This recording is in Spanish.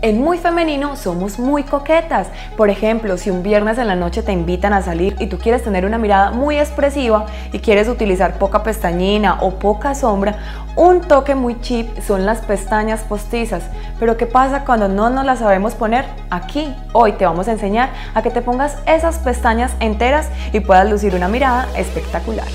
En Muy Femenino somos muy coquetas. Por ejemplo, si un viernes en la noche te invitan a salir y tú quieres tener una mirada muy expresiva y quieres utilizar poca pestañina o poca sombra, un toque muy cheap son las pestañas postizas. Pero ¿qué pasa cuando no nos las sabemos poner? Aquí, hoy te vamos a enseñar a que te pongas esas pestañas enteras y puedas lucir una mirada espectacular.